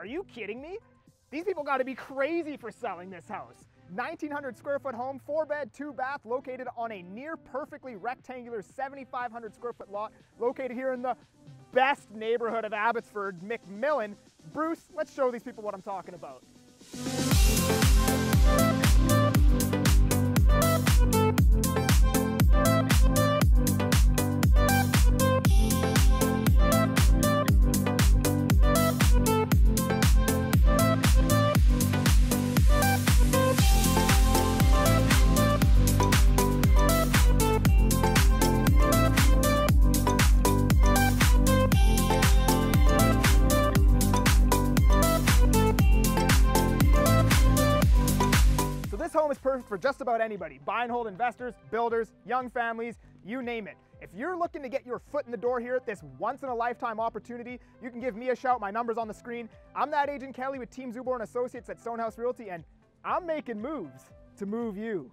Are you kidding me? These people got to be crazy for selling this house. 1900 square foot home, four bed, two bath, located on a near perfectly rectangular 7,500 square foot lot, located here in the best neighborhood of Abbotsford, McMillan. Bruce, let's show these people what I'm talking about. This home is perfect for just about anybody, buy and hold investors, builders, young families, you name it. If you're looking to get your foot in the door here at this once in a lifetime opportunity, you can give me a shout. My number's on the screen. I'm that agent Kelly with Team Zubor and Associates at Stonehouse Realty, and I'm making moves to move you.